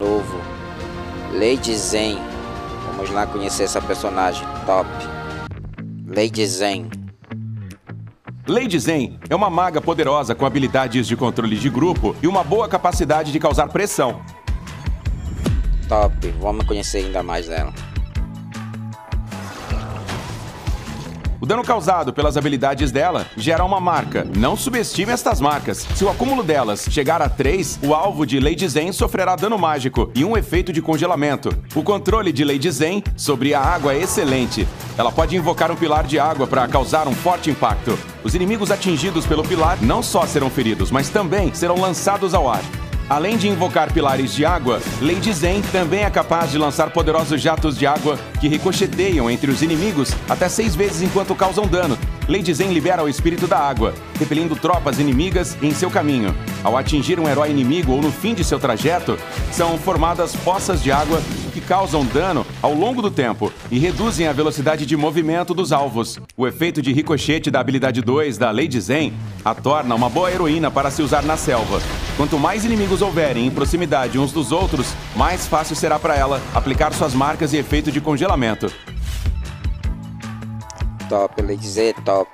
novo. Lady Zen. Vamos lá conhecer essa personagem top. Lady Zen. Lady Zen é uma maga poderosa com habilidades de controle de grupo e uma boa capacidade de causar pressão. Top. Vamos conhecer ainda mais dela. O dano causado pelas habilidades dela gera uma marca. Não subestime estas marcas. Se o acúmulo delas chegar a 3, o alvo de Lady Zen sofrerá dano mágico e um efeito de congelamento. O controle de Lady Zen sobre a água é excelente. Ela pode invocar um pilar de água para causar um forte impacto. Os inimigos atingidos pelo pilar não só serão feridos, mas também serão lançados ao ar. Além de invocar pilares de água, Lady Zen também é capaz de lançar poderosos jatos de água que ricocheteiam entre os inimigos até seis vezes enquanto causam dano. Lady Zen libera o espírito da água, repelindo tropas inimigas em seu caminho. Ao atingir um herói inimigo ou no fim de seu trajeto, são formadas poças de água que causam dano ao longo do tempo e reduzem a velocidade de movimento dos alvos. O efeito de ricochete da habilidade 2 da Lady Zen a torna uma boa heroína para se usar na selva. Quanto mais inimigos houverem em proximidade uns dos outros, mais fácil será para ela aplicar suas marcas e efeito de congelamento. Top. Lady Zen é top.